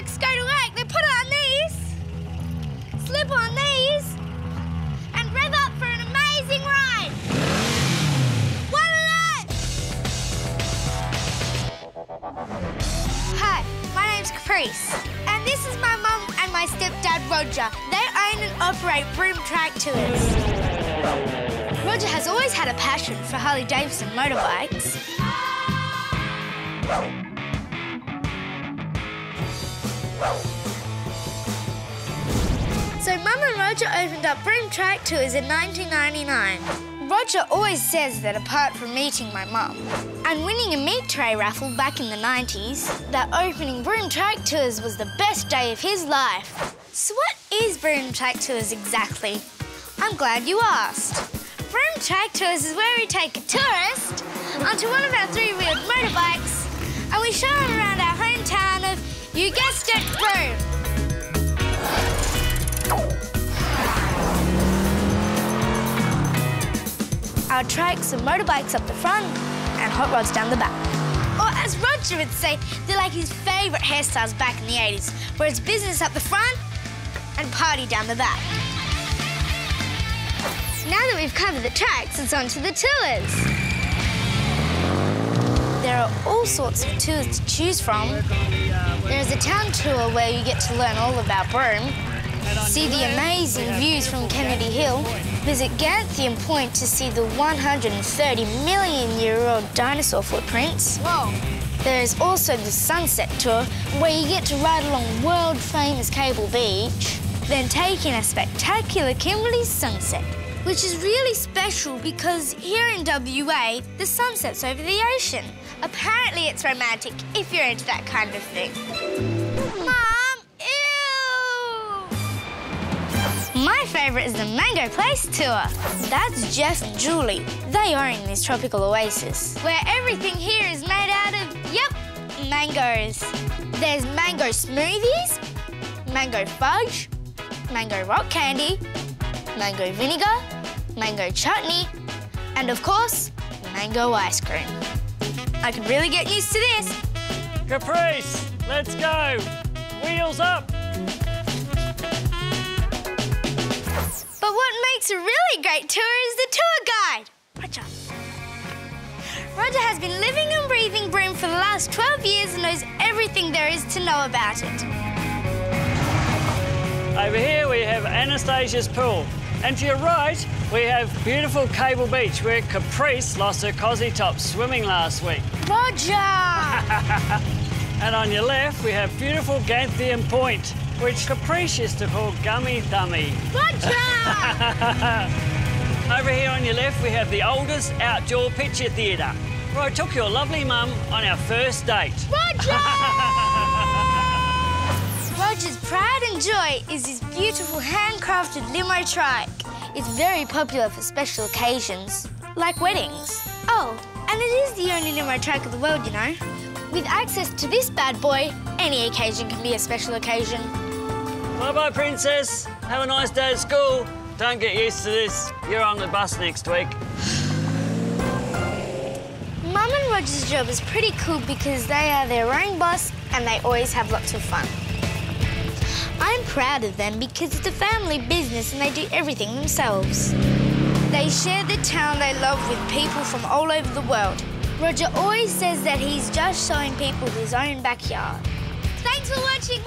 motorbikes go to work, they put on these, slip on these, and rev up for an amazing ride. One alert! Hi, my name's Caprice, and this is my mum and my stepdad Roger. They own and operate Broome Trike Tours. Roger has always had a passion for Harley Davidson motorbikes. So Mum and Roger opened up Broome Trike Tours in 1999. Roger always says that apart from meeting my mum and winning a meat tray raffle back in the 90s, that opening Broome Trike Tours was the best day of his life. So what is Broome Trike Tours exactly? I'm glad you asked. Broome Trike Tours is where we take a tourist onto one of our three-wheeled motorbikes and we show them around our hometown you guessed it, Broome. Our trikes and motorbikes up the front and hot rods down the back. Or as Roger would say, they're like his favourite hairstyles back in the 80s, where it's business up the front and party down the back. Now that we've covered the trikes, it's on to the tours. There all sorts of tours to choose from. There's a town tour where you get to learn all about Broome, see the amazing views from Kennedy Hill, visit Gantheaume Point to see the 130 million year old dinosaur footprints. Whoa! There's also the Sunset Tour, where you get to ride along world famous Cable Beach, then take in a spectacular Kimberley sunset, which is really special because here in WA, the sun sets over the ocean. Apparently, it's romantic if you're into that kind of thing. Mom, ew! My favourite is the Mango Place tour. That's Jeff and Julie. They own this tropical oasis, where everything here is made out of, yep, mangoes. There's mango smoothies, mango fudge, mango rock candy, mango vinegar, mango chutney, and of course, mango ice cream. I can really get used to this. Caprice, let's go. Wheels up. But what makes a really great tour is the tour guide. Roger. Roger has been living and breathing Broome for the last 12 years and knows everything there is to know about it. Over here we have Anastasia's pool. And to your right, we have beautiful Cable Beach where Caprice lost her cosy top swimming last week. Roger! And on your left, we have beautiful Gantheaume Point, which Caprice used to call Gummy Thummy. Roger! Over here on your left, we have the oldest outdoor picture theatre, where I took your lovely mum on our first date. Roger! is his beautiful handcrafted limo trike. It's very popular for special occasions, like weddings. Oh, and it is the only limo trike in the world, you know. With access to this bad boy, any occasion can be a special occasion. Bye-bye, Princess. Have a nice day at school. Don't get used to this. You're on the bus next week. Mum and Roger's job is pretty cool because they are their own boss and they always have lots of fun. I'm proud of them because it's a family business and they do everything themselves. They share the town they love with people from all over the world. Roger always says that he's just showing people his own backyard. Thanks for watching.